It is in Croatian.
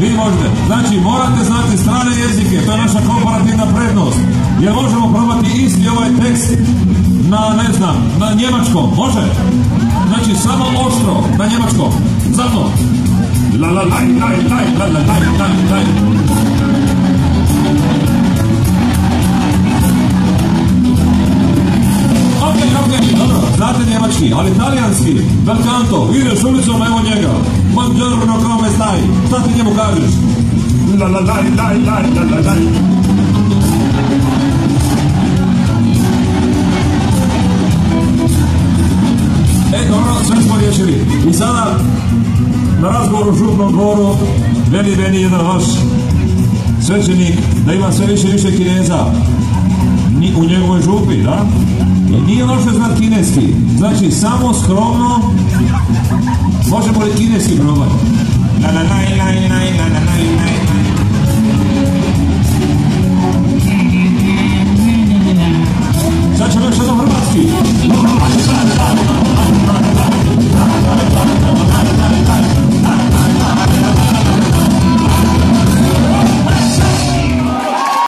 Vi možete. Znači, morate znati strane jezike, to je naša komparativna prednost. Jer možemo probati isti ovaj tekst na, ne znam, na njemačkom. Može? Znači, samo oštro, na njemačkom. Za mnom. La la laj, laj, laj, la la laj, laj, laj. Ok, dobro, znate njemački, ali talijanski, bel canto, ideš ulicom, evo njega. Buongiorno, come stai? Šta ti njemu kažeš? La la laj, laj, laj, la la laj. E, dobro, sve smo riješili. I sada, na razgovoru u župnom dvoru, veli meni jedan vaš svećenik da ima sve više više kineza Ni- u njegovoj župi, da? I nije loše znat kineski. Znači, samo skromno možemo li kineski probati? Thank you.